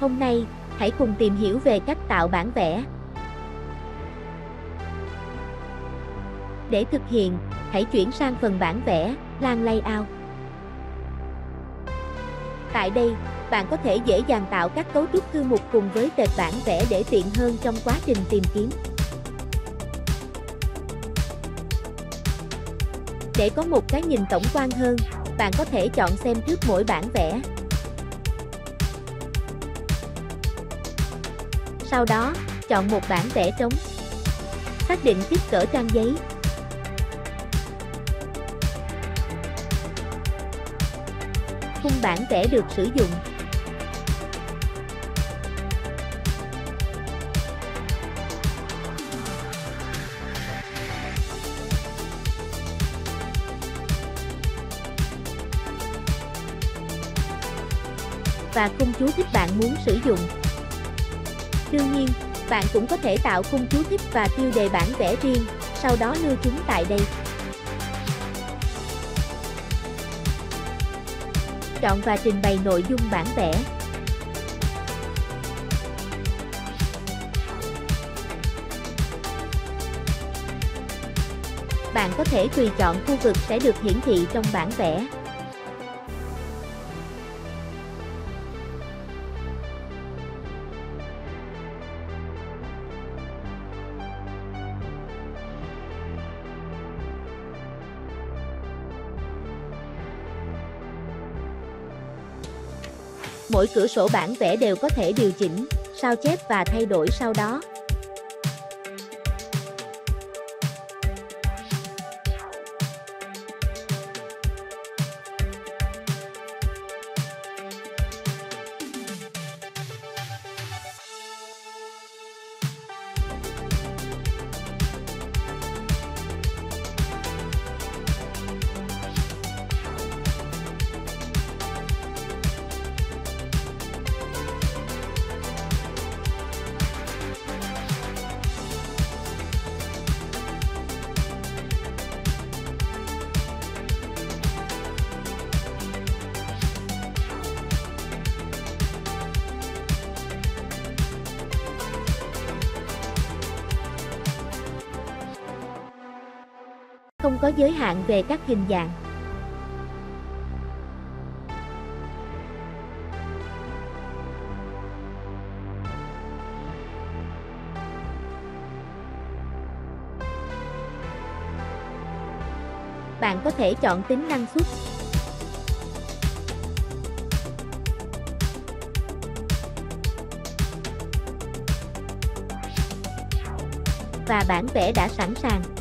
Hôm nay, hãy cùng tìm hiểu về cách tạo bản vẽ. Để thực hiện, hãy chuyển sang phần bản vẽ, lan layout. Tại đây, bạn có thể dễ dàng tạo các cấu trúc thư mục cùng với tệp bản vẽ để tiện hơn trong quá trình tìm kiếm. Để có một cái nhìn tổng quan hơn, bạn có thể chọn xem trước mỗi bản vẽ. Sau đó, chọn một bản vẽ trống. Xác định kích cỡ trang giấy. Khung bản vẽ được sử dụng. Và khung chú thích bạn muốn sử dụng. Đương nhiên, bạn cũng có thể tạo khung chú thích và tiêu đề bản vẽ riêng, sau đó lưu chúng tại đây. Chọn và trình bày nội dung bản vẽ. Bạn có thể tùy chọn khu vực sẽ được hiển thị trong bản vẽ. Mỗi cửa sổ bản vẽ đều có thể điều chỉnh, sao chép và thay đổi sau đó. Không có giới hạn về các hình dạng. Bạn có thể chọn tính năng suất. Và bản vẽ đã sẵn sàng.